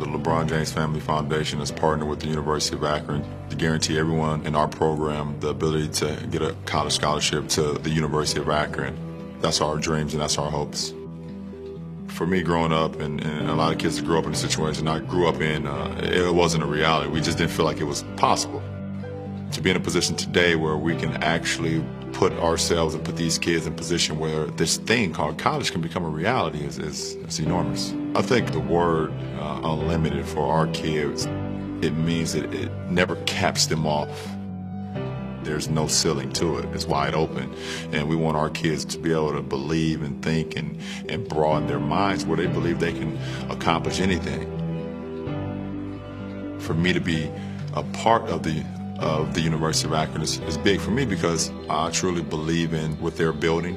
The LeBron James Family Foundation has partnered with the University of Akron to guarantee everyone in our program the ability to get a college scholarship to the University of Akron. That's our dreams and that's our hopes. For me, growing up, and, and a lot of kids that grew up in a situation I grew up in, uh, it wasn't a reality. We just didn't feel like it was possible. To be in a position today where we can actually put ourselves and put these kids in position where this thing called college can become a reality is, is, is enormous. I think the word uh, unlimited for our kids, it means that it never caps them off. There's no ceiling to it. It's wide open. And we want our kids to be able to believe and think and, and broaden their minds where they believe they can accomplish anything. For me to be a part of the of the University of Akron is, is big for me because I truly believe in what they're building.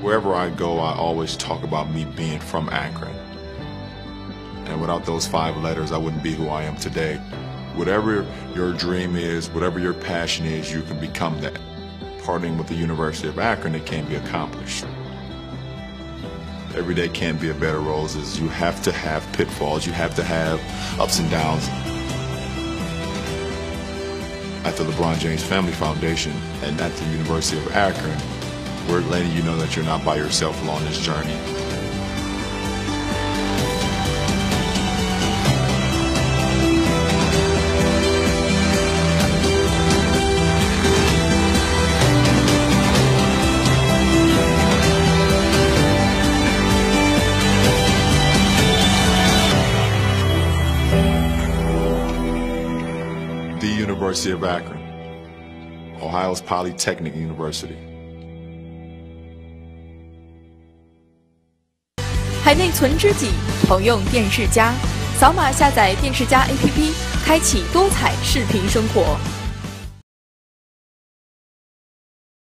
Wherever I go, I always talk about me being from Akron. And without those five letters, I wouldn't be who I am today. Whatever your dream is, whatever your passion is, you can become that. Partnering with the University of Akron, it can be accomplished. Every day can't be a bed of roses. You have to have pitfalls. You have to have ups and downs at the LeBron James Family Foundation and at the University of Akron, we're letting you know that you're not by yourself along this journey. University of Akron, Ohio's Polytechnic University. 海内存知己，朋用电视加，扫码下载电视加 APP，开启多彩视频生活。